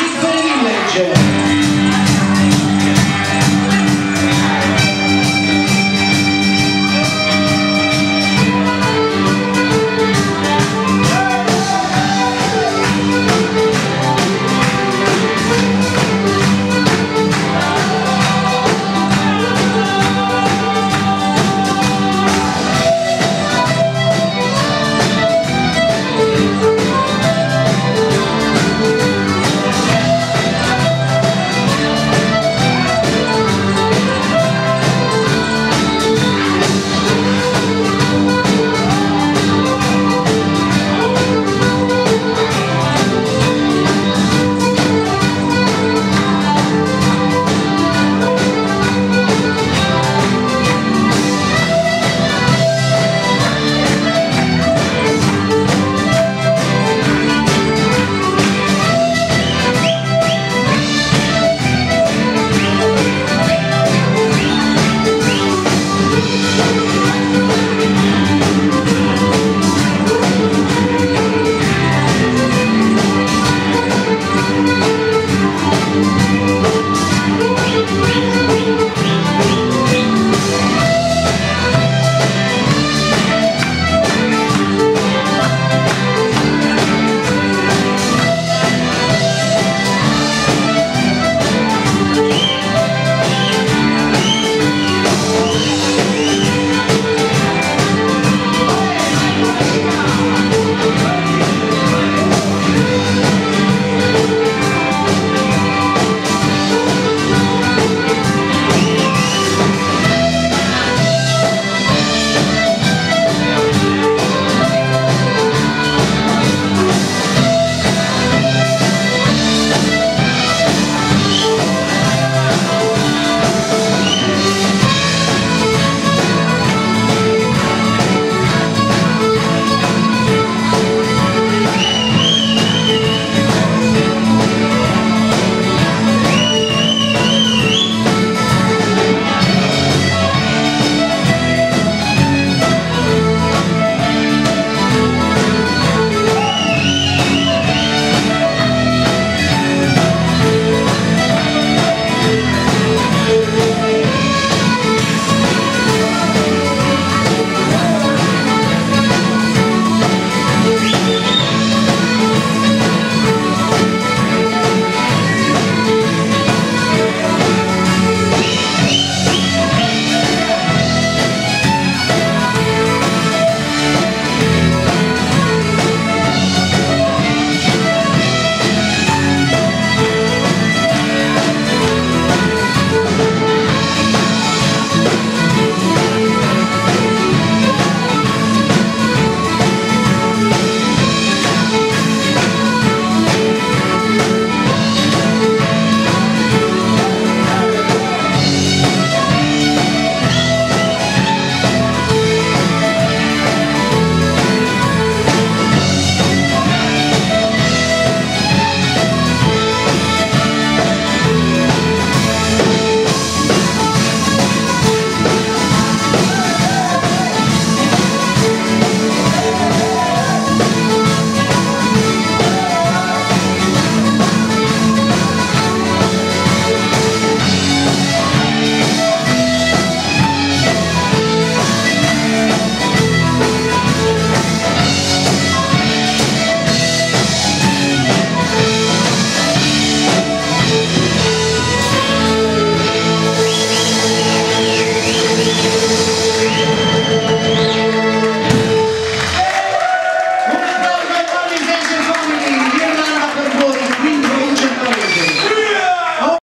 Piccoli Village